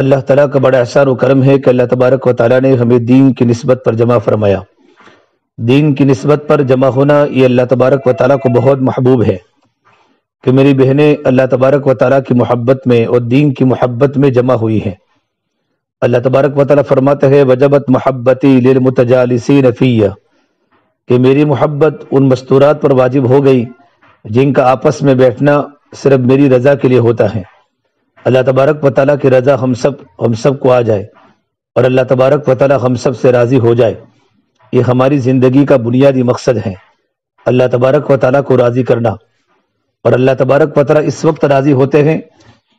अल्लाह ताला का बड़ा एहसान करम है कि अल्लाह तबारक व ताला ने हमें दीन की नस्बत पर जमा फरमाया। दीन की नस्बत पर जमा होना ये अल्लाह तबारक व ताला को बहुत महबूब है कि मेरी बहनें अल्लाह तबारक व ताला की मोहब्बत में और दीन की मोहब्बत में जमा हुई हैं। अल्लाह तबारक व ताला फरमाता है, वजबत मोहब्बती लिलमुतजालिसीन नफ़िया कि मेरी मोहब्बत उन मस्तूरात पर वाजिब हो गई जिनका आपस में बैठना सिर्फ़ मेरी रजा के लिए होता है। अल्लाह तबारक व ताला की रजा हम सब हम सबको आ जाए और अल्लाह तबारक व ताला हम सबसे राज़ी हो जाए। ये हमारी ज़िंदगी का बुनियादी मकसद है। अल्लाह तबारक व ताला को राज़ी करना। और अल्लाह तबारक व ताला इस वक्त राज़ी होते हैं।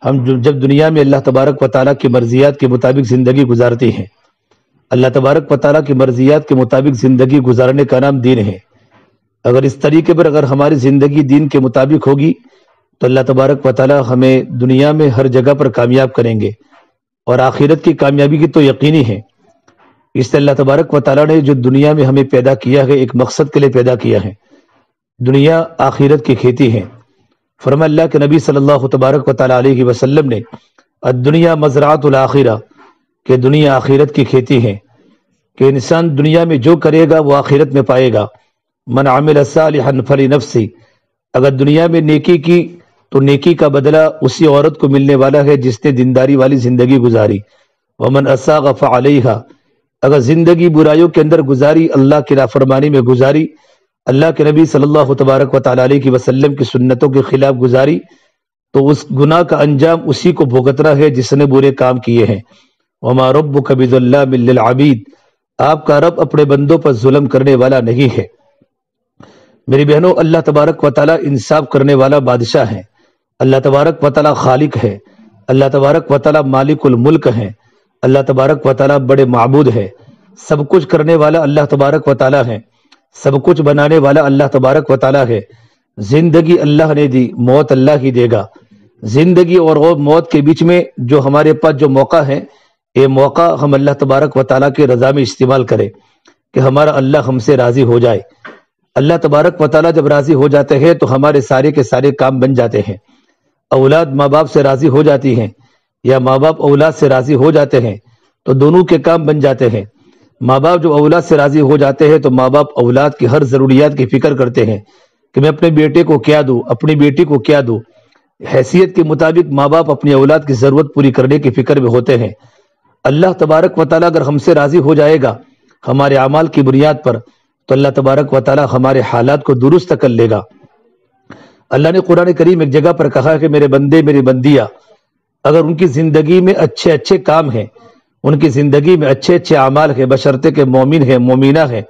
हम जब दुनिया में अल्लाह तबारक व ताला की मर्जियात के मुताबिक ज़िंदगी गुजारते हैं। अल्लाह तबारक व ताला की मर्जियात के मुताबिक ज़िंदगी गुजारने का नाम दीन है। अगर इस तरीके पर अगर हमारी ज़िंदगी दीन के मुताबिक होगी तो अल्लाह तबारक व ताला हमें दुनिया में हर जगह पर कामयाब करेंगे और आखिरत की कामयाबी की तो यकीनी है। इससे अल्लाह तबारक व ताला ने जो दुनिया में हमें पैदा किया है, एक मकसद के लिए पैदा किया है। दुनिया आखिरत की खेती है। फरमा अल्लाह के नबी सल्लल्लाहु तबारक व ताला अलैहि वसल्लम ने दुनिया मजरातुल आखिरा कि दुनिया आखिरत की खेती है। कि इंसान दुनिया में जो करेगा, वो आखिरत में पाएगा। मन आमिल फली नफसी अगर दुनिया में नेकी की तो नेकी का बदला उसी औरत को मिलने वाला है जिसने दीनदारी वाली ज़िंदगी गुजारी। वमन असा गफ़ा अगर ज़िंदगी बुराइयों के अंदर गुजारी, अल्लाह की नाफरमानी में गुजारी, अल्लाह के नबी सल्लल्लाहु तबारक व अलैहि वसल्लम की सुन्नतों के खिलाफ गुजारी तो उस गुनाह का अंजाम उसी को भुगतना है जिसने बुरे काम किए हैं। वमा आबीद आपका रब अपने बंदों पर जुल्म करने वाला नहीं है। मेरी बहनों, अल्लाह तबारक व इंसाफ करने वाला बादशाह है। अल्लाह तबारक व ताला खालिक है। अल्लाह तबारक व ताला मालिकुल मुल्क है। अल्लाह तबारक व ताला बड़े माबूद है। सब कुछ करने वाला अल्लाह तबारक व ताला है। सब कुछ बनाने वाला अल्लाह तबारक व ताला है। ज़िंदगी अल्लाह ने दी, मौत अल्लाह ही देगा। ज़िंदगी और मौत के बीच में जो हमारे पास जो मौका है, ये मौका हम अल्लाह तबारक व ताला की रजा में इस्तेमाल करें कि हमारा अल्लाह हमसे राज़ी हो जाए। अल्लाह तबारक व ताला जब राज़ी हो जाते हैं तो हमारे सारे के सारे काम बन जाते हैं। औलाद माँ बाप से राज़ी हो जाती हैं या माँ बाप औलाद से राज़ी हो जाते हैं तो दोनों के काम बन जाते हैं। माँ बाप जब औलाद से राज़ी हो जाते हैं तो माँ बाप औलाद की हर जरूरियात की फ़िक्र करते हैं कि मैं अपने बेटे को क्या दूँ, अपनी बेटी को क्या दूँ। हैसियत के मुताबिक माँ बाप अपनी औलाद की ज़रूरत पूरी करने की फ़िक्र में होते हैं। अल्लाह तबारक व अगर हमसे राज़ी हो जाएगा हमारे अमाल की बुनियाद पर तो अल्लाह तबारक व हमारे हालात को दुरुस्त कर लेगा। अल्लाह ने कुरान करीम एक जगह पर कहा कि मेरे बंदे, मेरी बंदिया, अगर उनकी ज़िंदगी में अच्छे अच्छे काम हैं, उनकी ज़िंदगी में अच्छे अच्छे अमाल है, बशर्ते के मोमिन है, मोमिना है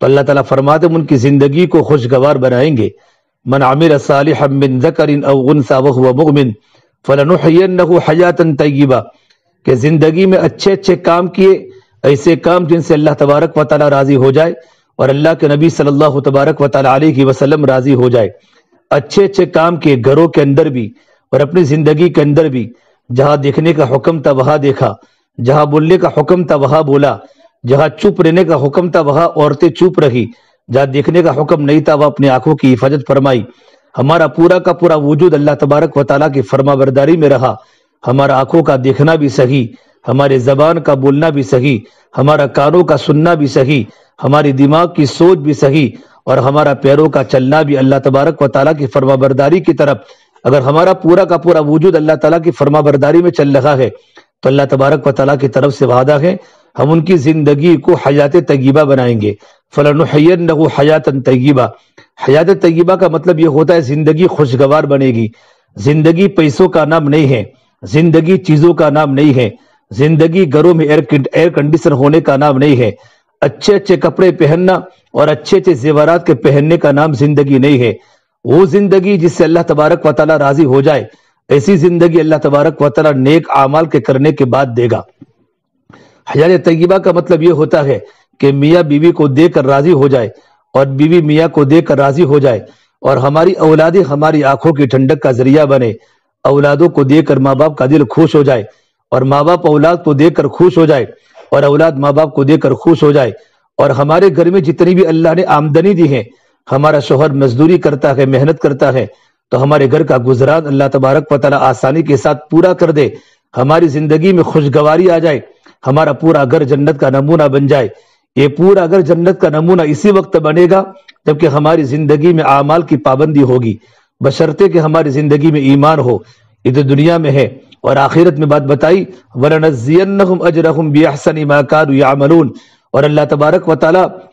तो अल्लाह ताला फरमाते उनकी ज़िंदगी को खुशगवार बनाएँगे। मन आमिर मुमिन फलनुहयिन्नहु हयातन कि ज़िंदगी में अच्छे अच्छे काम किए, ऐसे काम जिनसे अल्लाह तबारक व राज़ी हो जाए और अल्लाह के नबी सल्लल्लाहु तबारक व ताला अलैहि वसल्लम राज़ी हो जाए। अच्छे अच्छे काम किए, घरों के अंदर भी और अपनी ज़िंदगी के अंदर भी। जहाँ देखने का हुक्म था, वहाँ देखा। जहाँ बोलने का हुक्म था, वहाँ बोला। जहाँ चुप रहने का हुक्म था, वहाँ औरतें चुप रही। जहाँ देखने का हुक्म नहीं था, वह अपनी आँखों की हिफाजत फरमाई। हमारा पूरा का पूरा वजूद अल्लाह तबारक व ताला की फर्मा बरदारी में रहा। हमारा आँखों का देखना भी सही, हमारे जबान का बोलना भी सही, हमारा कानों का सुनना भी सही, हमारे दिमाग की सोच भी सही और हमारा पैरों का चलना भी अल्लाह तबारक व ताला की फर्मा बरदारी की तरफ़, अगर हमारा पूरा का पूरा वजूद अल्लाह ताला की फर्मा बरदारी में चल रहा है तो अल्लाह तबारक व ताला की तरफ़ से वादा है, हम उनकी ज़िंदगी को हयात तय्यबा बनाएँगे। फलन हयात तय्यबा। हयात तय्यबा का मतलब ये होता है ज़िंदगी खुशगवार बनेगी। ज़िंदगी पैसों का नाम नहीं है, ज़िंदगी चीज़ों का नाम नहीं है, ज़िंदगी घरों में एयर एयर कंडीशन होने का नाम नहीं है। अच्छे अच्छे कपड़े पहनना और अच्छे अच्छे जेवरात के पहनने का नाम ज़िंदगी नहीं है। वो ज़िंदगी जिससे अल्लाह तबारक वाली राज़ी हो जाए, ऐसी ज़िंदगी अल्लाह तबारक वाली नेक आमाल के करने के बाद देगा। हज़ार तय्यबा का मतलब ये होता है कि मियाँ बीवी को देकर राज़ी हो जाए और बीवी मियाँ को देकर राज़ी हो जाए और हमारी औलादे हमारी आँखों की ठंडक का ज़रिया बने। औलादों को देकर माँ बाप का दिल खुश हो जाए और माँ बाप औलाद को देकर खुश हो जाए। और औलाद माँ बाप को देकर खुश हो जाए। और हमारे घर में जितनी भी अल्लाह ने आमदनी दी है, हमारा शोहर मजदूरी करता है, मेहनत करता है तो हमारे घर का गुजरान अल्लाह तबारक वाली आसानी के साथ पूरा कर दे। हमारी ज़िंदगी में खुशगवारी आ जाए, हमारा पूरा घर जन्नत का नमूना बन जाए। ये पूरा घर जन्नत का नमूना इसी वक्त बनेगा, जबकि हमारी ज़िंदगी में आमाल की पाबंदी होगी। बशर्ते कि हमारी ज़िंदगी में ईमान हो। ये तो दुनिया में है। और आखिरत में बात बताई यामलून। और अल्लाह तबारक व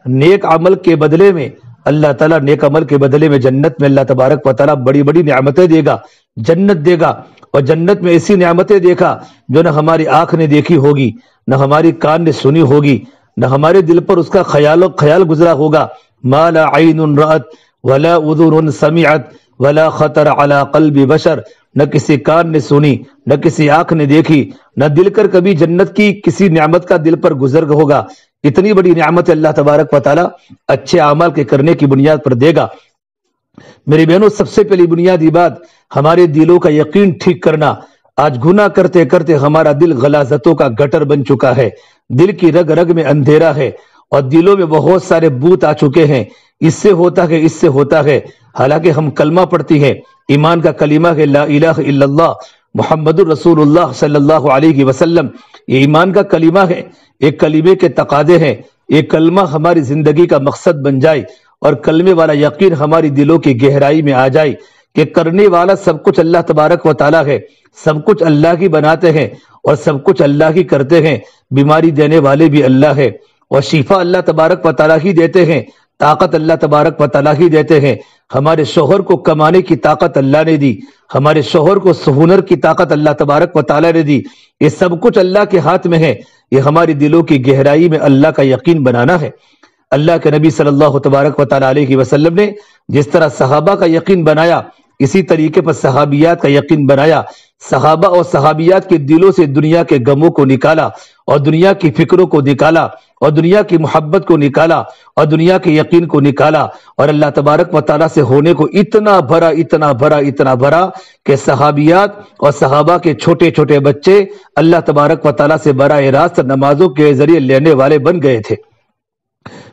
नेक अमल के बदले में, अल्लाह ताला नेक अमल के बदले में जन्नत में अल्लाह तबारक व बड़ी बड़ी नियामतें देगा, जन्नत देगा, और जन्नत में ऐसी नियामतें देखा, जो न हमारी आँख ने देखी होगी, न हमारी कान ने सुनी होगी, न हमारे दिल पर उसका ख्याल ख्याल गुजरा होगा। माला आइन रत, वला उदुर समियत वला खतर अला कल्बी बशर। न किसी कान ने सुनी, न किसी आँख ने देखी, न दिल कर कभी जन्नत की किसी नियामत का दिल पर गुजर होगा। इतनी बड़ी नियामत अल्लाह तबारक वाली अच्छे अमल के करने की बुनियाद पर देगा। मेरी बहनों, सबसे पहली बुनियादी बात, हमारे दिलों का यकीन ठीक करना। आज गुना करते करते हमारा दिल गलाजतों का गटर बन चुका है। दिल की रग रग में अंधेरा है। और दिलों में बहुत सारे बूत आ चुके हैं। इससे होता है, इससे होता है। हालाँकि हम कलमा पढ़ती हैं, ईमान का कलीमा है, ला इलाह इल्लल्लाह मोहम्मद रसूलुल्लाह सल्लल्लाहु अलैहि वसल्लम। ये ईमान का कलीमा है, एक कलीमे के तकादे हैं। ये कलमा हमारी ज़िंदगी का मकसद बन जाए और कलमे वाला यकीन हमारी दिलों की गहराई में आ जाए कि करने वाला सब कुछ अल्लाह तबारक व ताला है। सब कुछ अल्लाह की बनाते हैं और सब कुछ अल्लाह की करते हैं। बीमारी देने वाले भी अल्लाह है। और शिफा अल्लाह तबारक व ही देते हैं, ताकत अल्लाह तबारक व ही देते हैं। हमारे शोहर को कमाने की ताकत अल्लाह ने दी, हमारे शोहर को सुहुनर की ताकत अल्लाह तबारक व ने दी। ये सब कुछ अल्लाह के हाथ में है। ये हमारे दिलों की गहराई में अल्लाह का यकीन बनाना है। अल्लाह के नबी सल्लल्लाहु तबारक व वसल्लम ने जिस तरह सहाबा का यकीन बनाया इसी तरीके पर सहाबियात का यकीन बनाया। सहाबा और सहाबियात के दिलों से दुनिया के गमों को निकाला और दुनिया की फिक्रों को निकाला और दुनिया की मोहब्बत को निकाला और दुनिया के यकीन को निकाला और अल्लाह तबारक वाली से होने को इतना भरा इतना भरा इतना भरा कि सहाबियात और सहाबा के छोटे छोटे बच्चे अल्लाह तबारक वाली से बरा रास्त नमाजों के ज़रिए लेने वाले बन गए थे।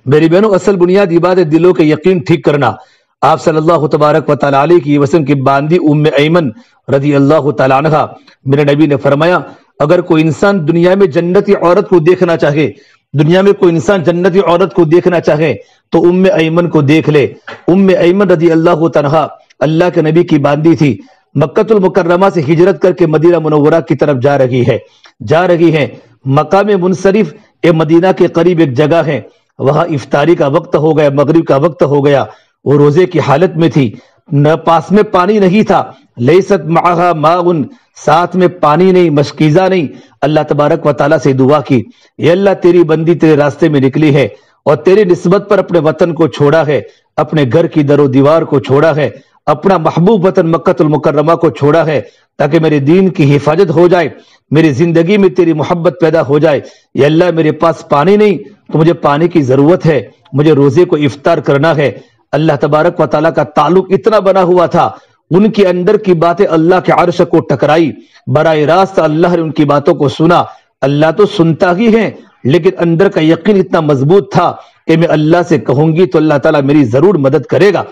मेरी बहनों, असल बुनियादी है दिलों के यकीन ठीक करना। आप सल्लल्लाहु तबारक व ताली की वसम की बांदी उम ऐमन रज़ी अल्लाह तला मेरे नबी ने फरमाया, अगर कोई इंसान दुनिया में जन्नती औरत को देखना चाहे, दुनिया में कोई इंसान जन्नती औरत को देखना चाहे तो उम ऐमन को देख ले। उम ऐमन रज़ी अल्लाह तनहा, अल्लाह के नबी की बांदी थी। मक्कतुल मुकर्रमा से हिजरत करके मदीना मुनवरा की तरफ़ जा रही है। जा रही है। मकाम मुनसरिफ ए मदीना के करीब एक जगह है। वहाँ इफ्तारी का वक्त हो गया, मगरिब का वक्त हो गया। वो रोज़े की हालत में थी। न पास में पानी नहीं था। लेसत माहा माउन, साथ में पानी नहीं, मशकीजा नहीं। अल्लाह तबारक व से दुआ की, ये अल्लाह तेरी बंदी तेरे रास्ते में निकली है और तेरी नस्बत पर अपने वतन को छोड़ा है, अपने घर की दरो दीवार को छोड़ा है, अपना महबूब वतन मक्कतुल मुकर्रमा को छोड़ा है, ताकि मेरे दीन की हिफाजत हो जाए, मेरी ज़िंदगी में तेरी मोहब्बत पैदा हो जाए। ये अल्लाह मेरे पास पानी नहीं तो मुझे पानी की ज़रूरत है, मुझे रोज़े को इफ्तार करना है अल्लाह तबारक व ताला का ताल्लुक इतना बना हुआ था, उनके अंदर की बातें अल्लाह के अर्श को टकराई। बर रास्त अल्लाह ने उनकी बातों को सुना। अल्लाह तो सुनता ही है, लेकिन अंदर का यकीन इतना मज़बूत था कि मैं अल्लाह से कहूँगी तो अल्लाह ताला मेरी ज़रूर मदद करेगा।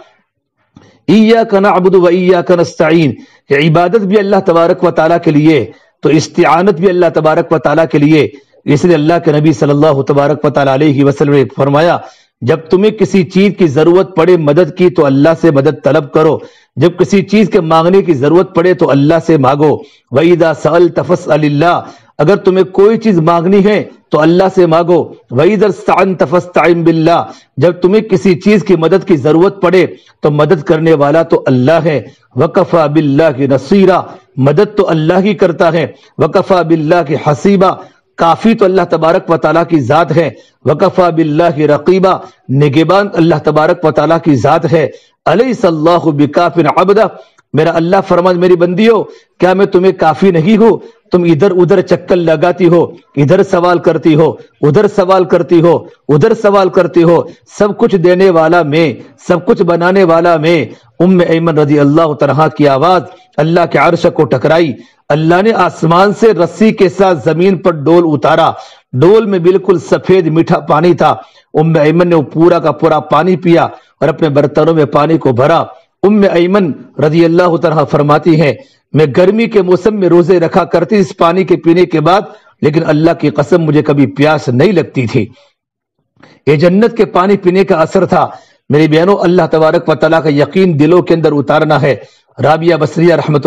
ईया कना अबुद वैया इबादत भी अल्लाह तबारक व ताला के लिए तो इस्तेआनत भी अल्लाह तबारक व ताला के लिए। इसलिए अल्लाह के नबी सल्लल्लाहु तबारक व वसल्लम ने फरमाया जब तुम्हें किसी चीज़ की ज़रूरत पड़े मदद की तो अल्लाह से मदद तलब करो। जब किसी चीज़ के मांगने की ज़रूरत पड़े तो अल्लाह से मांगो। वईदा सल तफस अल्लाह अगर तुम्हें कोई चीज़ मांगनी है तो अल्लाह से मांगो। वही तफस्ताइन बिल्ला जब तुम्हें किसी चीज़ की मदद की ज़रूरत पड़े तो मदद करने वाला तो अल्लाह है। वकफा बिल्ला की नसीरा, मदद तो अल्लाह ही करता है। वकफा बिल्ला की हसीबा काफ़ी तो अल्लाह तबारक व ताला की जात है। वकफा बिल्ला की रकीबा, निगेबान अल्लाह तबारक व ताला की जात है। अली सल्लाह बिकाफिन अबदा, मेरा अल्लाह फरमान मेरी बंदी हो क्या मैं तुम्हें काफ़ी नहीं हूँ? तुम इधर उधर चक्कर लगाती हो, इधर सवाल करती हो, उधर सवाल करती हो, उधर सवाल करती हो। सब कुछ देने वाला मैं, सब कुछ बनाने वाला मैं। उम्म ऐमन रज़ी अल्लाह तरह की आवाज़, अल्लाह के अर्श को टकराई अल्लाह ने आसमान से रस्सी के साथ ज़मीन पर डोल उतारा। डोल में बिल्कुल सफ़ेद मीठा पानी था। उम्म ऐमन ने पूरा का पूरा पानी पिया और अपने बर्तनों में पानी को भरा। उम्म ऐमन रज़ी अल्लाह तरह फरमाती हैं, मैं गर्मी के मौसम में रोज़े रखा करती इस पानी के पीने के बाद, लेकिन अल्लाह की कसम मुझे कभी प्यास नहीं लगती थी। ये जन्नत के पानी पीने का असर था। मेरी बहनों, अल्लाह तबारक व तला का यकीन दिलों के अंदर उतारना है। राबिया बसरिया रहमत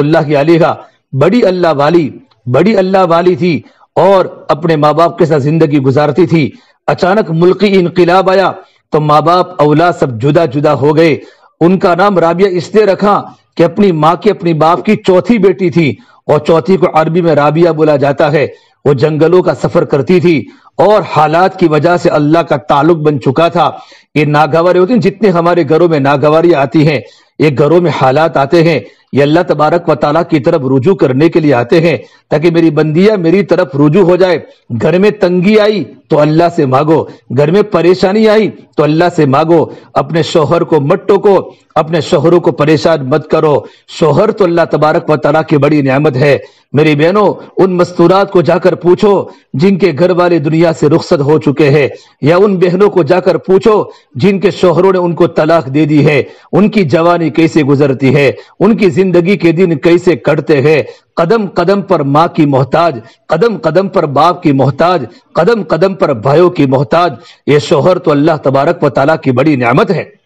बड़ी अल्लाह वाली, बड़ी अल्लाह वाली थी और अपने माँ बाप के साथ ज़िंदगी गुजारती थी। अचानक मुल्की इनकलाब आया तो माँ बाप औलाद सब जुदा जुदा हो गए। उनका नाम राबिया इसलिए रखा कि अपनी माँ की अपनी बाप की चौथी बेटी थी और चौथी को अरबी में राबिया बोला जाता है। वो जंगलों का सफ़र करती थी और हालात की वजह से अल्लाह का ताल्लुक बन चुका था। ये नागवारी होती जितने हमारे घरों में नागवारी आती है, ये घरों में हालात आते हैं, ये अल्लाह तबारक व ताला की तरफ़ रुजू करने के लिए आते हैं, ताकि मेरी बंदिया मेरी तरफ़ रुजू हो जाए। घर में तंगी आई तो अल्लाह से मांगो। घर में परेशानी आई तो अल्लाह से मांगो। अपने शोहर को, मट्टो टोको अपने शोहरों को परेशान मत करो। शोहर तो अल्लाह तबारक व ताला की बड़ी नियामत है। मेरी बहनों, उन मस्तूरात को जाकर पूछो, जिनके घर वाले दुनिया से रुखसत हो चुके हैं, या उन बहनों को जाकर पूछो, जिनके शोहरों ने उनको तलाक दे दी है। उनकी जवानी कैसे गुजरती है? उनकी ज़िंदगी के दिन कैसे कटते हैं? कदम कदम पर माँ की मोहताज, कदम कदम पर बाप की मोहताज, कदम कदम पर भाइयों की मोहताज। ये शोहर तो अल्लाह तबारक व ताला की बड़ी नियामत है।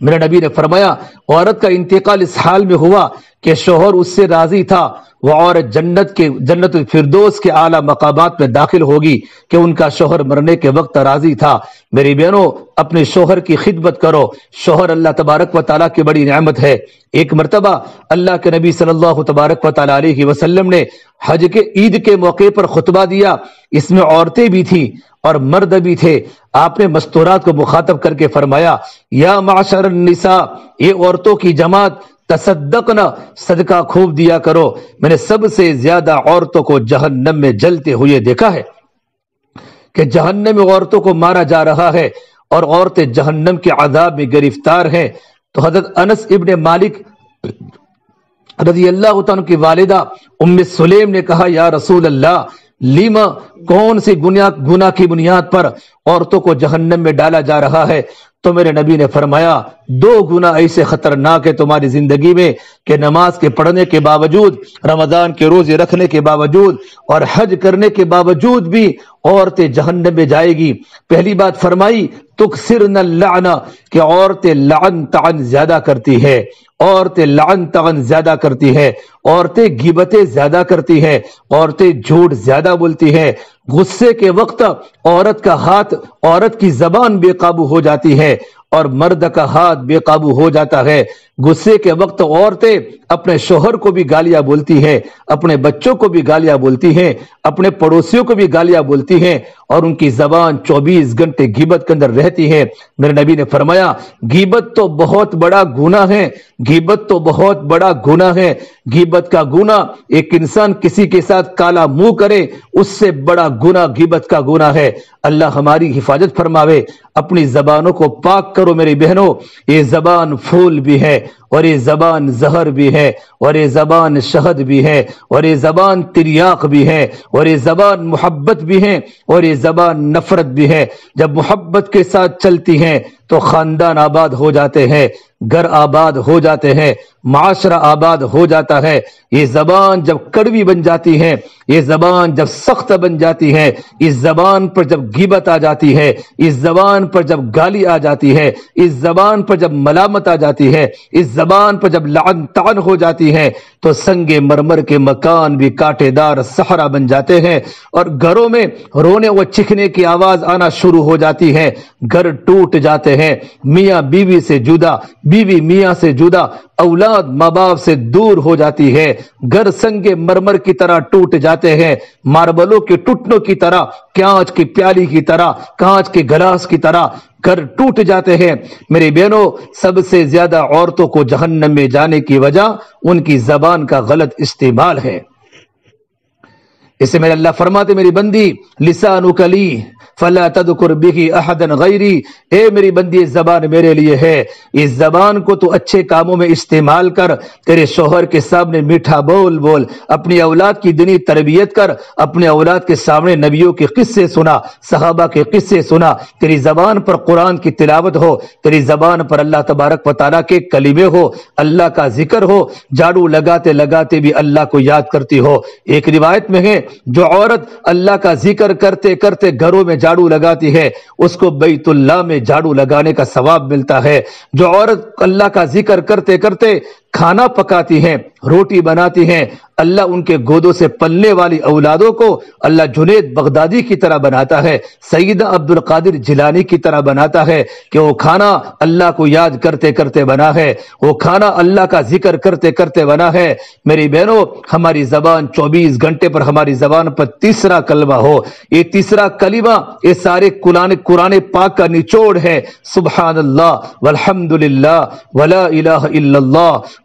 मेरे नबी ने फरमाया औरत का इंतकाल इस हाल में हुआ कि शोहर उससे राज़ी था वह औरत जन्नत के, जन्नत फिरदोस के आला मकामात में दाखिल होगी कि उनका शोहर मरने के वक्त राज़ी था। मेरी बहनों, अपने शोहर की खिदमत करो। शोहर अल्लाह तबारक व ताला की बड़ी नियामत है। एक मरतबा अल्लाह के नबी सल्लल्लाहु तबारक व ताली वसल्लम ने हज के, ईद के मौके पर खुतबा दिया। इसमें औरतें भी थी और मर्द भी थे। आपने मस्तूरात को मुखातब करके फरमाया, या माशर निसा, ये औरतों की जमात तसदक न सदका खूब दिया करो। मैंने सबसे ज़्यादा औरतों को जहन्नम में जलते हुए देखा है कि जहन्नम में औरतों को मारा जा रहा है और औरतें जहन्नम के आदाब में गिरफ़्तार हैं। तो हज़रत अनस इब्ने मालिक रज़ी अल्लाह की वालिदा उम्म सुलेम ने कहा, या रसूल अल्लाह लीमा कौन सी गुना की बुनियाद पर औरतों को जहन्नम में डाला जा रहा है? तो मेरे नबी ने फरमाया, दो गुना ऐसे खतरनाक है तुम्हारी ज़िंदगी में कि नमाज़ के पढ़ने के बावजूद, रमज़ान के रोज़े रखने के बावजूद और हज करने के बावजूद भी औरतें जहन्नम में जाएगी। पहली बात फरमाई तुक सिर न लाना, कि औरतें लान तान ज़्यादा करती है। औरतें लान तगन ज़्यादा करती है, औरतें गिबतें ज़्यादा करती है, औरतें झूठ ज़्यादा बोलती है। गुस्से के वक्त औरत का हाथ औरत की जबान बेकाबू हो जाती है और मर्द का हाथ बेकाबू हो जाता है। गुस्से के वक्त औरतें अपने शोहर को भी गालियाँ बोलती हैं, अपने बच्चों को भी गालियाँ बोलती हैं, अपने पड़ोसियों को भी गालियाँ बोलती हैं और उनकी जबान 24 घंटे गिबत के अंदर रहती है। मेरे नबी ने फरमाया, गिबत तो बहुत बड़ा गुना है, गिबत तो बहुत बड़ा गुना है। गिबत का गुना एक इंसान किसी के साथ काला मुँह करे, उससे बड़ा गुना गिबत का गुना है। अल्लाह हमारी हिफाजत फरमावे, अपनी जबानों को पाक करो मेरी बहनों, ये जबान फूल भी है। और ये जबान जहर भी है, और ये जबान शहद भी है, और ये जबान तिरियाक भी है, और ये जबान मोहब्बत भी है, और ये जबान नफरत भी है। जब मोहब्बत के साथ चलती है तो खानदान आबाद हो जाते हैं घर आबाद हो जाते हैं, माशरा आबाद हो जाता है। ये जबान जब कड़वी बन जाती है, ये जबान जब सख्त बन जाती है, इस जबान पर जब गिबत आ जाती है, इस जबान पर जब गाली आ जाती है, इस जबान पर जब मलामत आ जाती है, इस जबान पर जब लान तान हो जाती है तो संगे मरमर के मकान भी कांटेदार सहारा बन जाते हैं और घरों में रोने व चिखने की आवाज़ आना शुरू हो जाती है। घर टूट जाते हैं, मियाँ बीवी से जुदा बीवी मियाँ से जुदा, औलाद माँ बाप से दूर हो जाती है। घर संगे मरमर की तरह टूट जाते हैं। मार्बलों के टूटनों की तरह कांच की प्याली की तरह, कांच के गिलास की तरह घर टूट जाते हैं। मेरी बहनों, सबसे ज़्यादा औरतों को जहन्नम में जाने की वजह उनकी जबान का गलत इस्तेमाल है। इसे मेरे अल्लाह फरमाते, मेरी बंदी लिसानुकली फला तदकुर बिही अहदन गैरी। ए मेरी बंदी जबान मेरे लिए है। इस जबान को अच्छे कामों में इस्तेमाल कर। तेरे शोहर के सामने मीठा बोल बोल। अपनी औलाद की दिनी तरबियत कर। अपने औलाद के सामने नबियों के किस्से सुना। सहाबा के किस्से सुना। तेरी जबान पर कुरान की तिलावत हो। तेरी जबान पर अल्लाह तबारक वाली के कलीमे हो। अल्लाह का ज़िक्र हो। झाड़ू लगाते लगाते भी अल्लाह को याद करती हो। एक रिवायत में है, जो औरत अल्लाह का ज़िक्र करते करते घरों में झाड़ू लगाती है, उसको बैतुल्ला में झाड़ू लगाने का सवाब मिलता है। जो औरत अल्लाह का ज़िक्र करते करते खाना पकाती हैं, रोटी बनाती हैं, अल्लाह उनके गोदों से पलने वाली औलादों को अल्लाह जुनेद बगदादी की तरह बनाता है, सईद अब्दुल कादिर जिलानी की तरह बनाता है कि वो खाना अल्लाह को याद करते करते बना है, वो खाना अल्लाह का ज़िक्र करते करते बना है। मेरी बहनों, हमारी जबान 24 घंटे पर हमारी जबान पर तीसरा कलमा हो। ये तीसरा कलीमा, ये सारे कुरान कुरान पाक का निचोड़ है। सुबह अल्लाह वलहमदुल्ला वला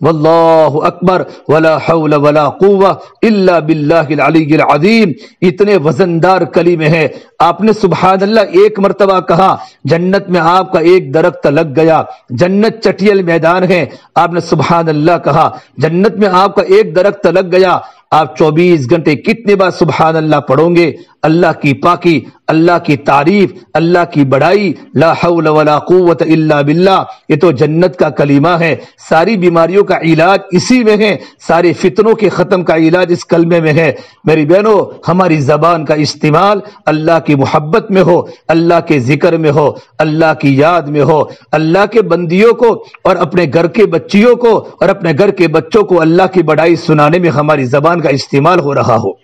वल्लाहु अकबर, वला हौल वला कुव्वा इल्ला बिल्लाहिल अजीम। इतने वजनदार कलीमे हैं। आपने सुबह अल्लाह एक मरतबा कहा, जन्नत में आपका एक दरख्त लग गया। जन्नत चटियल मैदान है। आपने सुबह अल्लाह कहा, जन्नत में आपका एक दरख्त लग गया। आप 24 घंटे कितने बार सुबह अल्लाह पढ़ोगे? अल्लाह की पाकी, अल्लाह की तारीफ़, अल्लाह की बड़ाई, ला कुव्वत इल्ला बिल्लाह। ये तो जन्नत का कलीमा है। सारी बीमारियों का इलाज इसी में है। सारे फितनों के खत्म का इलाज इस कलमे में है। मेरी बहनों, हमारी जबान का इस्तेमाल अल्लाह की मोहब्बत में हो, अल्लाह के ज़िक्र में हो, अल्लाह की याद में हो। अल्लाह के बंदियों को और अपने घर के बच्चियों को और अपने घर के बच्चों को अल्लाह की बड़ाई सुनाने में हमारी जबान का इस्तेमाल हो रहा हो।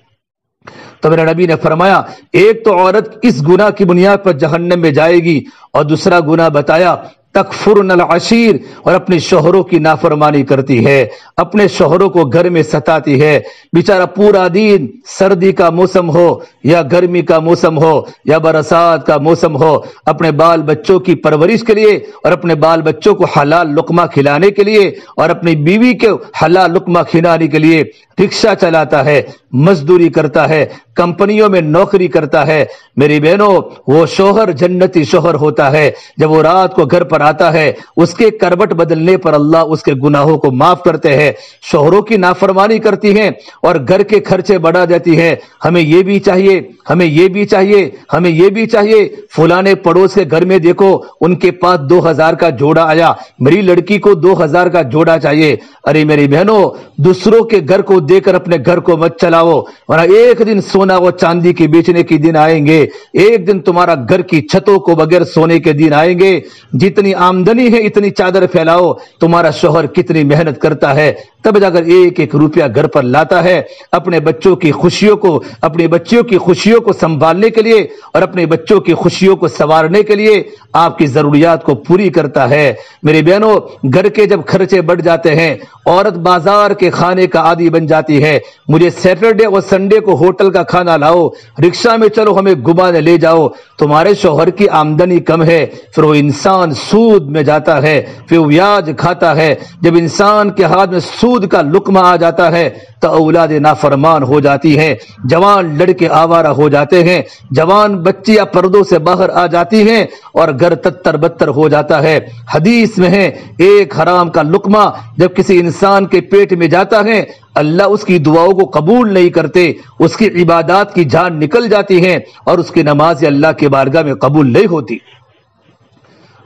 तो मेरे नबी ने फरमाया, एक तो औरत इस गुना की बुनियाद पर जहन्नम में जाएगी और दूसरा गुना बताया तकफुर अशीर और अपने शोहरों की नाफरमानी करती है, अपने शोहरों को घर में सताती है। बेचारा पूरा दिन सर्दी का मौसम हो, या गर्मी का मौसम हो, या बरसात का मौसम हो, अपने बाल बच्चों की परवरिश के लिए, और अपने बाल बच्चों को हलाल लुकमा खिलाने के लिए, और अपनी बीवी के हलाल लुकमा खिलाने के लिए रिक्शा चलाता है, मजदूरी करता है, कंपनियों में नौकरी करता है। मेरी बहनों, वो शोहर जन्नती शोहर होता है, जब वो रात को घर पर आता है, उसके करबट बदलने पर अल्लाह उसके गुनाहों को माफ़ करते हैं, शोहरों की नाफरमानी करती है और घर के खर्चे बढ़ा देती है। हमें ये भी चाहिए, हमें ये भी चाहिए, हमें ये भी चाहिए, फुलाने पड़ोस के घर में देखो, उनके पास दो हज़ार का जोड़ा आया, मेरी लड़की को दो हज़ार का जोड़ा चाहिए। अरे मेरी बहनों, दूसरों के घर को देकर अपने घर को मत चलाओ, वरना एक दिन सोना व चांदी के बेचने के दिन आएँगे, एक दिन तुम्हारा घर की छतों को बगैर सोने के दिन आएँगे, जितनी आमदनी है, इतनी चादर फैलाओ, तुम्हारा शोहर कितनी मेहनत करता है। तब जाकर एक एक रुपया घर पर लाता है, अपने बच्चों की खुशियों को, अपने बच्चियों की खुशियों को संभालने के लिए और अपने बच्चों की खुशियों को संवारने के लिए आपकी जरूरियात को पूरी करता है। मेरे बहनों, घर के जब खर्चे बढ़ जाते हैं, औरत बाज़ार के खाने का आदि बन जाती है। मुझे सैटरडे और संडे को होटल का खाना लाओ, रिक्शा में चलो, हमें घुमाने ले जाओ। तुम्हारे शोहर की आमदनी कम है, फिर वो इंसान सूद में जाता है, फिर वो ब्याज खाता है। जब इंसान के हाथ में सूद का लुकमा आ जाता है तो औलाद नाफरमान हो जाती है, जवान लड़के आवारा हो जाते हैं, जवान बच्चियाँ पर्दों से बाहर आ जाती हैं और घर तत्तर बत्तर हो जाता है। हदीस में है, एक हराम का लुकमा जब किसी इंसान के पेट में जाता है, अल्लाह उसकी दुआओं को कबूल नहीं करते, उसकी इबादत की जान निकल जाती है और उसकी नमाज़ अल्लाह के बारगाह में कबूल नहीं होती।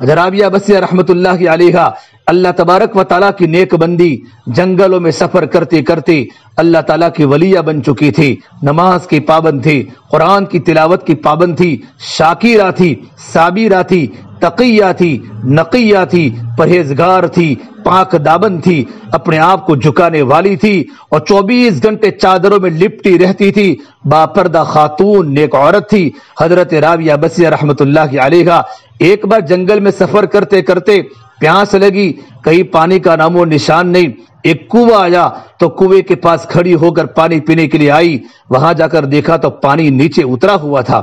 जराबिया बसिया रहमत अल्लाह तबारक व ताला की नेकबंदी जंगलों में सफ़र करते करते अल्लाह ताला की वलिया बन चुकी थी, नमाज़ की पाबंद थी, कुरान की तिलावत की पाबंद थी, शाकिरा थी, साबिरा थी, तकिया थी, नकिया थी, परहेजगार थी, पाक दाबन थी, अपने आप को झुकाने वाली थी और 24 घंटे चादरों में लिपटी रहती थी। बापरदा खातून नेक औरत थी। हज़रत राबिया बसिया रहमतुल्लाह अलैहा एक बार जंगल में सफ़र करते करते प्यास लगी, कहीं पानी का नामो निशान नहीं। एक कुआ आया तो कुएँ के पास खड़ी होकर पानी पीने के लिए आई। वहाँ जाकर देखा तो पानी नीचे उतरा हुआ था।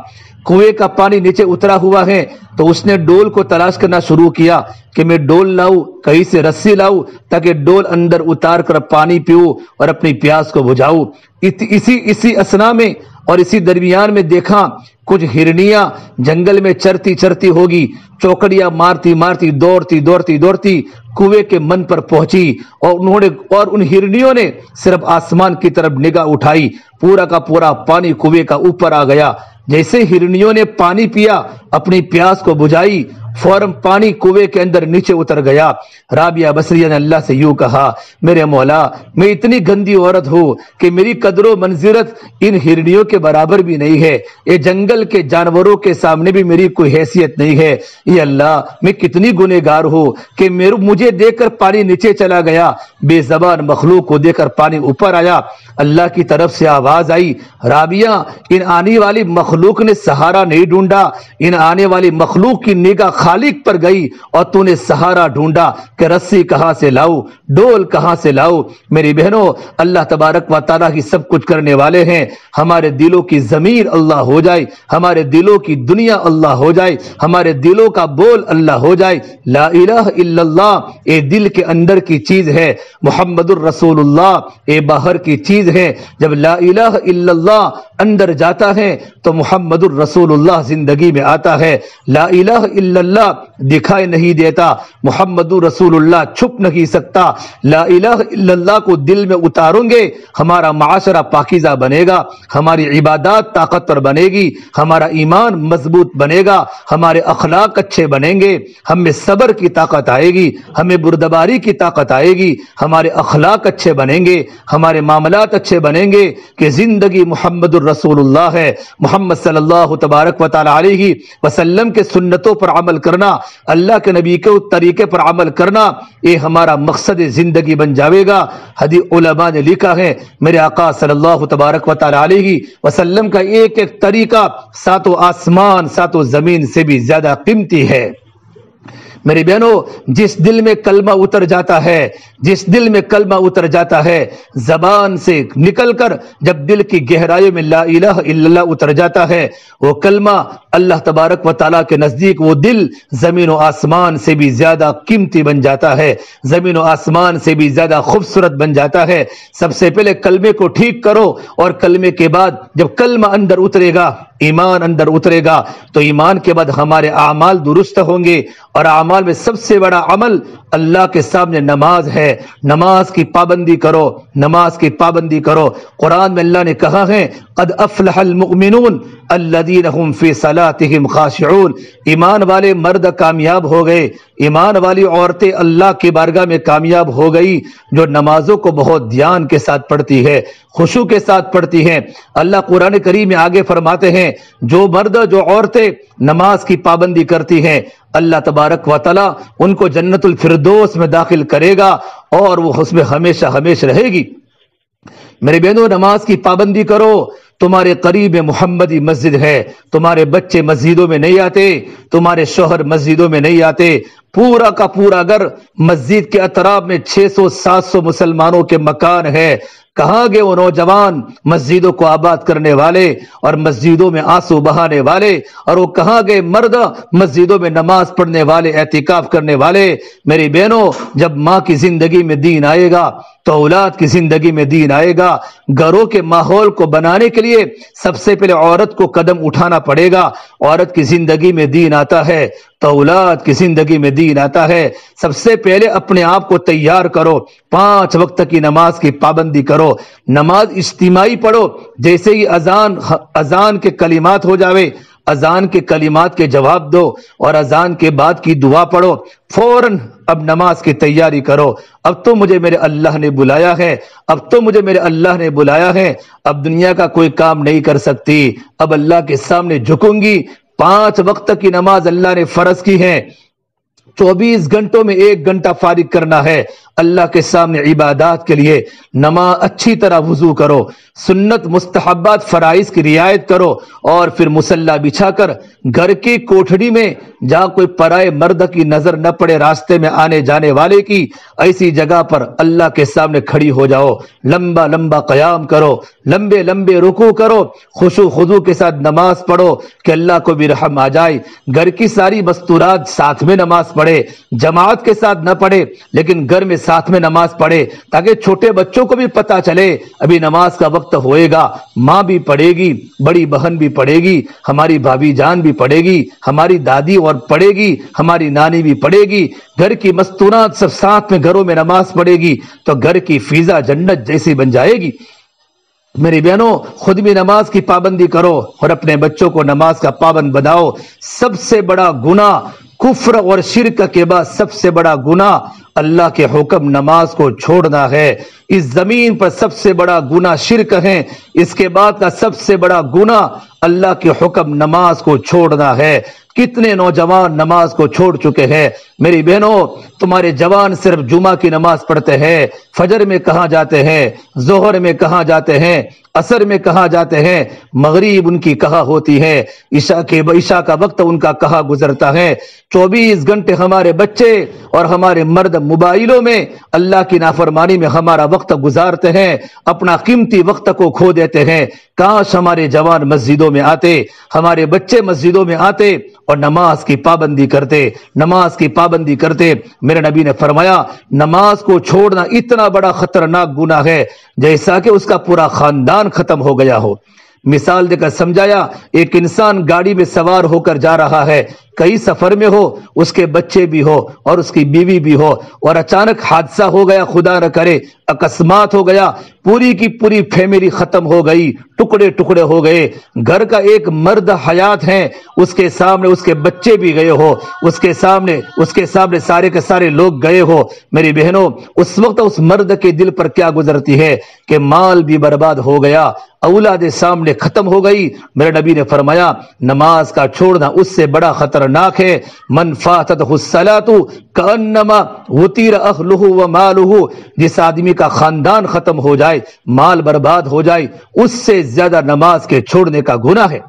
कुएँ का पानी नीचे उतरा हुआ है तो उसने डोल को तलाश करना शुरू किया कि मैं डोल लाऊ, कहीं से रस्सी लाऊ, ताकि डोल अंदर उतार कर पानी पीऊ और अपनी प्यास को बुझाऊ। इसी इसी असना में और इसी दरमियान में देखा कुछ हिरणिया जंगल में चरती चरती होगी, चौकड़िया मारती मारती, दौड़ती दौड़ती दौड़ती कुएँ के मन पर पहुँची और उन्होंने, और उन हिरणियों ने सिर्फ़ आसमान की तरफ़ निगाह उठाई। पूरा का पूरा पानी कुएँ का ऊपर आ गया। जैसे हिरणियों ने पानी पिया, अपनी प्यास को बुझाई फ़ौरन पानी कुएँ के अंदर नीचे उतर गया। राबिया बसरिया ने अल्लाह से यूँ कहा, मेरे मौला, मैं इतनी गंदी औरत हूँ कि मेरी कदरों मंजिरत इन हिरणियों के बराबर भी नहीं है। ये जंगल के जानवरों के सामने भी मेरी कोई हैसियत नहीं है। ये अल्लाह, मैं कितनी गुनेगार हूँ कि मेरे, मुझे देखकर पानी नीचे चला गया। बेजबान मखलूक को देखकर पानी ऊपर आया। अल्लाह की तरफ़ से आवाज़ आई, राबिया, इन आने वाली मखलूक ने सहारा नहीं ढूंढा। इन आने वाली मखलूक की निगाह खालिक पर गई और तूने सहारा ढूंढा कि रस्सी कहाँ से लाऊ, डोल कहाँ से लाऊ। मेरी बहनों, अल्लाह तबारक व ही सब कुछ करने वाले हैं। हमारे दिलों की जमीर अल्लाह हो जाए, हमारे दिलों की दुनिया अल्लाह हो जाए, हमारे दिलों का बोल अल्लाह हो जाए। ला इल्लल्लाह, ए दिल के अंदर की चीज़ है। मोहम्मद रसूलुल्लाह, ए बाहर की चीज़ है। जब ला इल्लल्लाह अंदर जाता है तो मोहम्मदुर रसूलुल्लाह ज़िंदगी में आता है। ला इलाह इल्लल्लाह दिखाई नहीं देता। मोहम्मद रसूलुल्लाह छुप नहीं सकता। ला इलाह को दिल में उतारोगे, हमारा माशरा पाकिजा बनेगा, हमारी इबादत ताकतवर बनेगी, हमारा ईमान मज़बूत बनेगा, हमारे अखलाक अच्छे बनेंगे, हमें सब्र की ताकत आएगी, हमें बुरदबारी की ताकत आएगी, हमारे अखलाक अच्छे बनेंगे, हमारे मामलात अच्छे बनेंगे कि ज़िंदगी मोहम्मद रसूलुल्लाह है। मोहम्मद सल्लल्लाहु तबारक व अलैहि वसल्लम के सुन्नतों पर अमल करना, अल्लाह के नबी के उस तरीके पर अमल करना, ये हमारा मकसद ज़िंदगी बन जाएगा हदी उलमा ने लिखा है, मेरे आका सल्लल्लाहु तबारक व वसल्लम का एक एक तरीका, सातों आसमान, सातों ज़मीन से भी ज़्यादा कीमती है। मेरी बहनों, जिस दिल में कलमा उतर जाता है, जिस दिल में कलमा उतर जाता है, जबान से निकलकर जब दिल की गहराइयों में ला इलाह इल्लल्लाह उतर जाता है, वो कलमा अल्लाह तबारक व ताला के नज़दीक, वो दिल ज़मीन व आसमान से भी ज़्यादा कीमती बन जाता है, ज़मीन व आसमान से भी ज़्यादा खूबसूरत बन जाता है। सबसे पहले कलमे को ठीक करो और कलमे के बाद जब कलमा अंदर उतरेगा, ईमान अंदर उतरेगा तो ईमान के बाद हमारे अमाल दुरुस्त होंगे और अमाल में सबसे बड़ा अमल अल्लाह के सामने नमाज़ है। नमाज़ की पाबंदी करो, नमाज़ की पाबंदी करो। कुरान में अल्लाह ने कहा है, कद खाशिऊन। ईमान वाले मर्द कामयाब हो गए। ईमान वाली औरतें अल्लाह की बारगाह में कामयाब हो गई, जो नमाजों को बहुत ध्यान के साथ पढ़ती है, खुशू के साथ पढ़ती हैं। अल्लाह कुरान करीम में आगे फरमाते हैं, जो मर्द, जो औरतें नमाज़ की पाबंदी करती हैं अल्लाह तबारक व तला उनको जन्नतुल फिरदोस में दाखिल करेगा और वो उसमें हमेशा हमेशा रहेगी। मेरे बहनों, नमाज़ की पाबंदी करो। तुम्हारे करीब मोहम्मदी मस्जिद है। तुम्हारे बच्चे मस्जिदों में नहीं आते। तुम्हारे शोहर मस्जिदों में नहीं आते। पूरा का पूरा अगर मस्जिद के अतराब में 600-700 मुसलमानों के मकान है कहा गए वो नौजवान मस्जिदों को आबाद करने वाले और मस्जिदों में आँसू बहाने वाले और वो कहा गए मर्द मस्जिदों में नमाज़ पढ़ने वाले, एहतिकाफ करने वाले? मेरी बहनों, जब माँ की ज़िंदगी में दीन आएगा तो औलाद की ज़िंदगी में दीन आएगा। घरों के माहौल को बनाने के लिए सबसे पहले औरत को कदम उठाना पड़ेगा। औरत की ज़िंदगी में दीन आता है तो औलाद की ज़िंदगी में दीन आता है। सबसे पहले अपने आप को तैयार करो। पाँच वक्त की नमाज़ की पाबंदी करो। नमाज़ इज्तिमाई पढ़ो, जैसे ही अजान अजान के कलिमात हो जावे, अजान के कलिमात के जवाब दो और अजान के बाद की दुआ पढ़ो। फ़ौरन अब नमाज़ की तैयारी करो। अब तो मुझे मेरे अल्लाह ने बुलाया है। अब तो मुझे मेरे अल्लाह ने बुलाया है। अब दुनिया का कोई काम नहीं कर सकती। अब अल्लाह के सामने झुकूँगी। पाँच वक्त की नमाज़ अल्लाह ने फ़र्ज़ की है। चौबीस घंटों में एक घंटा फारिग करना है। अल्लाह के सामने इबादत के लिए नमा अच्छी तरह वज़ू करो, सुन्नत मुस्तहबात फराइज की रियायत करो और फिर मुसल्ला बिछाकर घर की कोठड़ी में जहाँ कोई पराए मर्द की नज़र न पड़े रास्ते में आने जाने वाले की, ऐसी जगह पर अल्लाह के सामने खड़ी हो जाओ। लंबा लंबा कयाम करो, लंबे लंबे रुकू करो, खुशु खुजू के साथ नमाज़ पढ़ो कि अल्लाह को भी रहम आ जाए। घर की सारी मस्तूरात साथ में नमाज़ जमात के साथ न पढ़े लेकिन घर में साथ में नमाज़ पढ़े, ताकि छोटे बच्चों को भी पता चले, अभी नमाज़ का वक्त होएगा, माँ भी पढ़ेगी, बड़ी बहन भी पढ़ेगी, हमारी भाभी जान भी पढ़ेगी, हमारी दादी और पढ़ेगी, हमारी नानी भी पढ़ेगी, घर की मस्तूरात सब साथ में घरों में नमाज़ पढ़ेगी तो घर की फिजा जन्नत जैसी बन जाएगी। मेरी बहनों, खुद भी नमाज़ की पाबंदी करो और अपने बच्चों को नमाज़ का पाबंद बनाओ। सबसे बड़ा गुना कुफ्र और शिरक के बाद सबसे बड़ा गुना अल्लाह के हुक्म नमाज़ को छोड़ना है। इस ज़मीन पर सबसे बड़ा गुना शिरक है। इसके बाद का सबसे बड़ा गुना अल्लाह के हुक्म नमाज़ को छोड़ना है। कितने नौजवान नमाज़ को छोड़ चुके हैं? मेरी बहनों, तुम्हारे जवान सिर्फ़ जुमा की नमाज़ पढ़ते हैं, फजर में कहा जाते हैं, जोहर में कहा जाते हैं, असर में कहा जाते हैं? मगरीब उनकी कहा होती है। ईशा के ईशा का वक्त उनका कहा गुजरता है? 24 घंटे हमारे बच्चे और हमारे मर्द मोबाइलों में अल्लाह की नाफरमानी में हमारा वक्त गुजारते हैं, अपना कीमती वक्त को खो देते हैं। काश हमारे जवान मस्जिदों में आते, हमारे बच्चे मस्जिदों में आते और नमाज़ की पाबंदी करते, नमाज़ की पाबंदी करते। मेरे नबी ने फरमाया, नमाज़ को छोड़ना इतना बड़ा खतरनाक गुना है, जैसा कि उसका पूरा खानदान खत्म हो गया हो। मिसाल देकर समझाया, एक इंसान गाड़ी में सवार होकर जा रहा है कई सफ़र में हो, उसके बच्चे भी हो और उसकी बीवी भी हो और अचानक हादसा हो गया, खुदा न करे, अकस्मात हो गया, पूरी की पूरी फैमिली खत्म हो गई, टुकड़े टुकड़े हो गए। घर का एक मर्द हयात है, उसके सामने उसके बच्चे भी गए हो, उसके सामने उसके सामने सारे के सारे लोग गए हो। मेरी बहनों, उस वक्त उस मर्द के दिल पर क्या गुजरती है कि माल भी बर्बाद हो गया, औलाद सामने खत्म हो गई। मेरे नबी ने फरमाया, नमाज़ का छोड़ना उससे बड़ा खतरनाक है मन फातु कन्नमा वतीर अखलुहु व मालुहु। जिस आदमी का खानदान खत्म हो जाए, माल बर्बाद हो जाए, उससे ज़्यादा नमाज़ के छोड़ने का गुना है।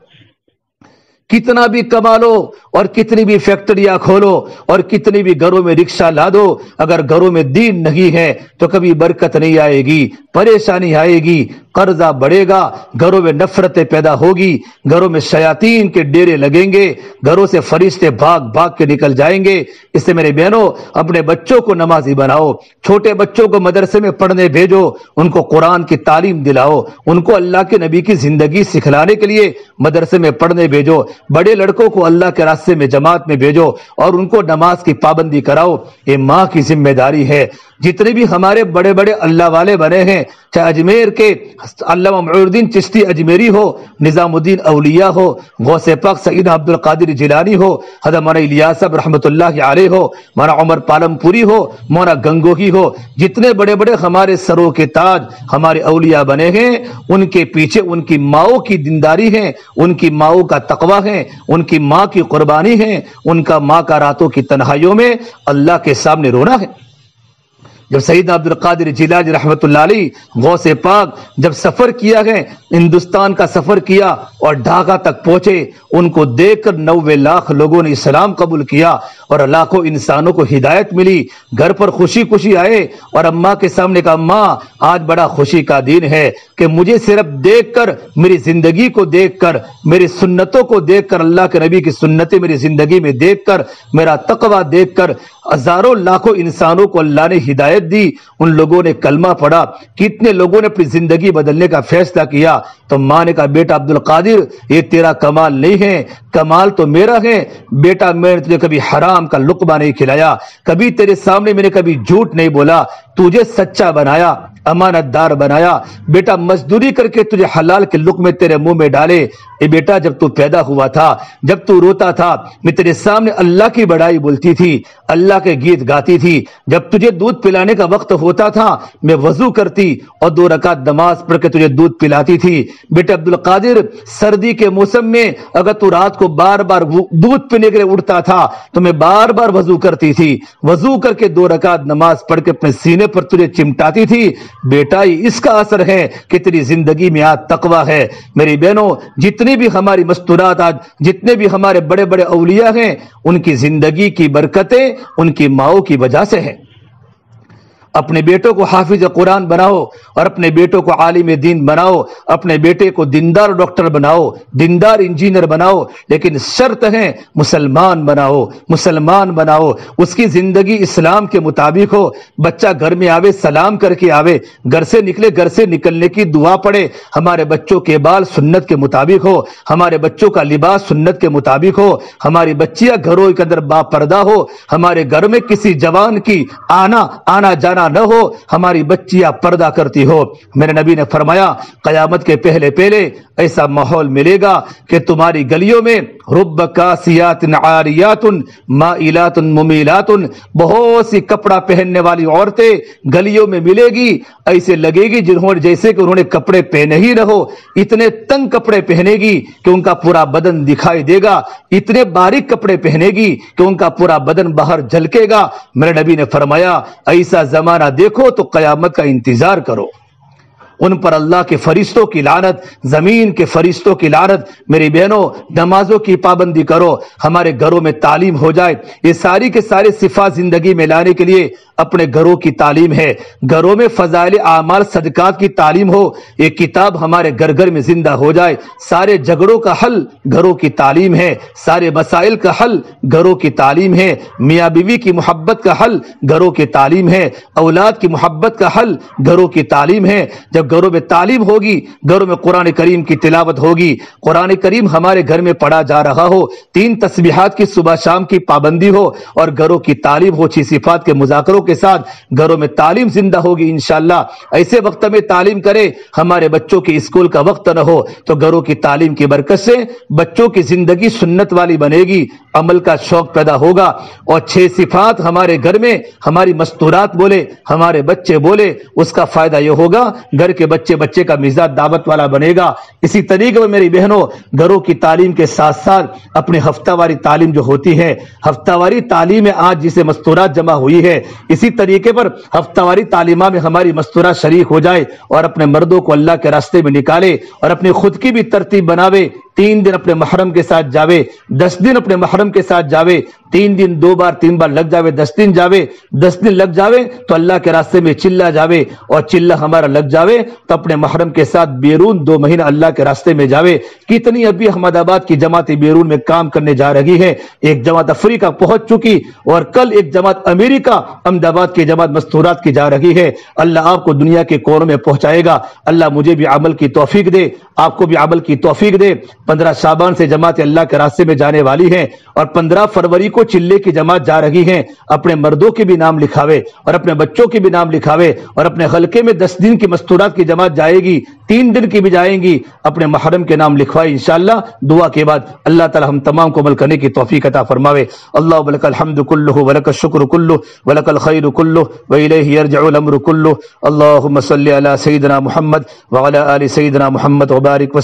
कितना भी कमा लो और कितनी भी फैक्ट्रियाँ खोलो और कितनी भी घरों में रिक्शा ला दो अगर घरों में दीन नहीं है तो कभी बरकत नहीं आएगी, परेशानी आएगी कर्जा बढ़ेगा, घरों में नफरतें पैदा होगी, घरों में शयातीन के डेरे लगेंगे, घरों से फरिश्ते भाग भाग के निकल जाएँगे। इससे मेरे बहनों, अपने बच्चों को नमाजी बनाओ, छोटे बच्चों को मदरसे में पढ़ने भेजो, उनको कुरान की तालीम दिलाओ, उनको अल्लाह के नबी की ज़िंदगी सिखलाने के लिए मदरसे में पढ़ने भेजो, बड़े लड़कों को अल्लाह के रास्ते में जमात में भेजो और उनको नमाज़ की पाबंदी कराओ। ये माँ की ज़िम्मेदारी है। जितने भी हमारे बड़े बड़े अल्लाह वाले बने हैं, चाहे अजमेर के अल्लाहुद्दीन चिश्ती अजमेरी हो, निज़ामुद्दीन अलिया हो, गौसे पाक सईद अब्दुल कादिर जिलानी हो हद मौना इलियासब रहमत आले हो मौना उमर पालमपुरी हो मौना गंगोही हो, जितने बड़े बड़े हमारे सरों के ताज, हमारे अलिया बने हैं, उनके पीछे उनकी माओ की दीनदारी है, उनकी माओ का तकवा है, उनकी माँ की कुर्बानी है, उनका माँ का रातों की तनहाइयों में अल्लाह के सामने रोना है। जब सईद अब्दुल कादिर जिलाज रहमत गौ से पाक जब सफ़र किया है, हिंदुस्तान का सफ़र किया और ढाका तक पहुँचे, उनको देखकर नब्बे लाख लोगों ने इस्लाम कबूल किया और लाखों इंसानों को हिदायत मिली। घर पर खुशी खुशी आए और अम्मा के सामने कहा, अम्मा, आज बड़ा खुशी का दिन है। कि मुझे सिर्फ़ देखकर, मेरी ज़िंदगी को देखकर, मेरी सुन्नतों को देखकर, अल्लाह के नबी की सुन्नतें मेरी ज़िंदगी में देखकर, मेरा तकवा देखकर, हज़ारों लाखों इंसानों को अल्लाह ने हिदायत दी, उन लोगों ने कलमा पढ़ा, कितने लोगों ने अपनी ज़िंदगी बदलने का फैसला किया। तो माँ ने कहा, बेटा अब्दुल कादिर, ये तेरा कमाल नहीं है, कमाल तो मेरा है, बेटा मैंने तुझे कभी हराम का लुकमा नहीं खिलाया, कभी तेरे सामने मैंने कभी झूठ नहीं बोला, तुझे सच्चा बनाया। अमानतदार बनाया। बेटा, मजदूरी करके तुझे हलाल के लुक में तेरे मुँह में डाले। ए बेटा, जब तू पैदा हुआ था, जब तू रोता था, मैं तेरे सामने अल्लाह की बड़ाई बोलती थी, अल्लाह के गीत गाती थी। जब तुझे दूध पिलाने का वक्त होता था, मैं वज़ू करती और दो रकात नमाज़ पढ़ के तुझे दूध पिलाती थी। बेटा अब्दुल कादिर, सर्दी के मौसम में अगर तू रात को बार बार दूध पीने के लिए उठता था तो मैं बार बार वज़ू करती थी। वज़ू करके दो रकात नमाज़ पढ़ के अपने सीने पर तुझे चिमटाती थी। बेटा इसका असर है कि तेरी ज़िंदगी में आज तकवा है। मेरी बहनों, जितनी भी हमारी मस्तूरात आज, जितने भी हमारे बड़े बड़े अवलिया हैं, उनकी ज़िंदगी की बरकतें उनकी माओ की वजह से है। अपने बेटों को हाफिज कुरान बनाओ और अपने बेटों को आलिम दीन बनाओ, अपने बेटे को दिनदार डॉक्टर बनाओ, दिनदार इंजीनियर बनाओ, लेकिन शर्त है मुसलमान बनाओ मुसलमान बनाओ। उसकी ज़िंदगी इस्लाम के मुताबिक हो। बच्चा घर में आवे, सलाम करके आवे, घर से निकले, घर से निकलने की दुआ पड़े हमारे बच्चों के बाल सुन्नत के मुताबिक हो। हमारे बच्चों का लिबास सुन्नत के मुताबिक हो। हमारी बच्चियाँ घरों के अंदर बापर्दा हो। हमारे घर में किसी जवान की आना आना जाना न हो, हमारी बच्चियाँ पर्दा करती हो। मेरे नबी ने फरमाया, कयामत के पहले पहले ऐसा माहौल मिलेगा कि तुम्हारी गलियों में रुब कासियातन आरियातुन बहुत सी कपड़ा पहनने वाली औरतें गलियों में मिलेगी, ऐसे लगेगी जिन्होंने, जैसे कि उन्होंने कपड़े पहने ही रहो इतने तंग कपड़े पहनेगी कि उनका पूरा बदन दिखाई देगा। इतने बारीक कपड़े पहनेगी कि उनका पूरा बदन बाहर झलकेगा। मेरे नबी ने फरमाया, ऐसा जमाना देखो तो कयामत का इंतज़ार करो। उन पर अल्लाह के फरिश्तों की लानत, ज़मीन के फरिश्तों की लानत। मेरी बहनों, नमाजों की पाबंदी करो। हमारे घरों में तालीम हो जाए। ये सारी के सारे सिफा ज़िंदगी में लाने के लिए अपने घरों की तालीम है। घरों में फजाइल आमाल सदकात की तालीम हो। ये किताब हमारे घर घर में ज़िंदा हो जाए। सारे झगड़ों का हल घरों की तालीम है। सारे मसाइल का हल घरों की तालीम है। मियाँ बीवी की मोहब्बत का हल घरों की तालीम है। औलाद की मोहब्बत का हल घरों की तालीम है। जब घरों में तालीम होगी, घरों में कुरान करीम की तिलावत होगी। कुरान करीम हमारे घर में पढ़ा जा रहा हो, तीन तस्बीहात की सुबह शाम की पाबंदी हो और घरों की तालीम हो छी सिफात के मुजाकरों के साथ घरों में तालीम ज़िंदा होगी इनशाला ऐसे वक्त में तालीम करे, हमारे बच्चों के स्कूल का वक्त न हो तो घरों की तालीम की बरकत से बच्चों की ज़िंदगी सुन्नत वाली बनेगी, अमल का शौक पैदा होगा। और छह सिफात हमारे घर में, हमारी मस्तूरात बोले, हमारे बच्चे बोले, उसका फ़ायदा यह होगा, घर के बच्चे बच्चे का मिजाज दावत वाला बनेगा। इसी तरीके में मेरी बहनों, घरों की तालीम के साथ साथ अपने हफ्तावारी तालीम जो होती है, हफ्तावारी तालीम आज जिसे मस्तूरात जमा हुई है, इसी तरीके पर हफ्तावारी तालीमा में हमारी मस्तूरा शरीक हो जाए और अपने मर्दों को अल्लाह के रास्ते में निकाले और अपनी खुद की भी तरतीब बनावे, तीन दिन अपने महरम के साथ जावे, दस दिन अपने महरम के साथ जावे तीन दिन, दो बार, तीन बार लग जावे, दस दिन जावे, दस दिन लग जावे तो अल्लाह के रास्ते में चिल्ला जावे और चिल्ला हमारा लग जावे तो अपने महरम के साथ बेरून दो महीना अल्लाह के रास्ते में जावे। कितनी अभी अहमदाबाद की जमात बेरून में काम करने जा रही है। एक जमात अफ्रीका पहुँच चुकी और कल एक जमात अमेरिका, अहमदाबाद की जमात मस्तूरात की जा रही है। अल्लाह आपको दुनिया के कोनों में पहुंचाएगा। अल्लाह मुझे भी अमल की तोफीक दे, आपको भी अमल की तोफीक दे। पंद्रह शाबान से जमात अल्लाह के रास्ते में जाने वाली है और पंद्रह फरवरी को चिल्ले की जमात जा रही है, अपने मर्दों के भी नाम लिखावे और अपने बच्चों के भी नाम लिखावे और अपने हल्के में दस दिन की मस्तूरात की जमात जाएगी, तीन दिन की भी जाएँगी, अपने महरम के नाम लिखवाए इंशाला दुआ के बाद अल्लाह ताला हम तमाम को अमल करने की तोफीक अता फरमावे। अल्लाह वलकल हमद कुल्लु वलक शुक्र कुल्लु वलकल खैर कुल्लु व इलैहि यरजउल अम्र कुल्लु अल्लाहुम्म सल्लि अला सय्यिदिना मुहम्मद व अला आलि सय्यिदिना मुहम्मद व बारिक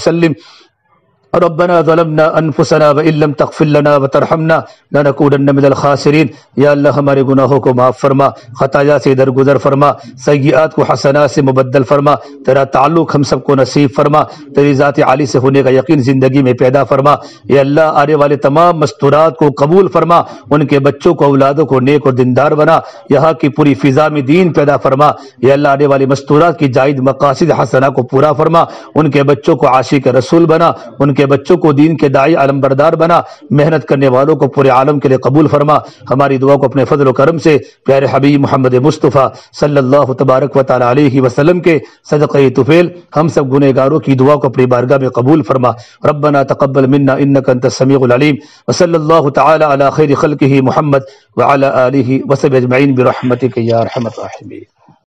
वसल्लिम ज़लमना अनफुसना व इल्लम तगफिर लना व तरहमना लनकूनन्न मिनल खासिरीन या अल्लाह हमारे गुनाहों को माफ़ फरमा खताया से दरगुजर फरमा सय्यात को हसना से मुबद्दल फरमा तेरा ताल्लुक हम सबको नसीब फरमा तेरी ज़ात आली से होने का यकीन ज़िंदगी में पैदा फरमा या अल्लाह आने वाले तमाम मस्तूरात को कबूल फरमा उनके बच्चों को औलादों को नेक और दीनदार बना यहाँ की पूरी फ़िज़ा में दीन पैदा फरमा या अल्लाह आने वाली मस्तूरात की जायद मकासद हसना को पूरा फरमा उनके बच्चों को आशिक रसूल बना उनके उनके बच्चों को दीन के दाई आलम बरदार बना, मेहनत करने वालों को पूरे आलम के लिए कबूल फरमा। हमारी दुआ को अपने फजल करम से प्यारे हबीब मोहम्मद मुस्तफ़ा सल्लल्लाहु तबारक व तआला वसल्लम के सदक़ तुफेल, हम सब गुनेगारों की दुआ को अपनी बारगाह में कबूल फरमा। रब्बना तकब्बल मिन्ना इन्नका अंतस समीउल अलीम। व सल्लल्लाहु तआला अला खैर खल्किही मोहम्मद व अला आलिहि व सब्बिhi